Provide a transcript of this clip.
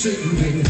segregated.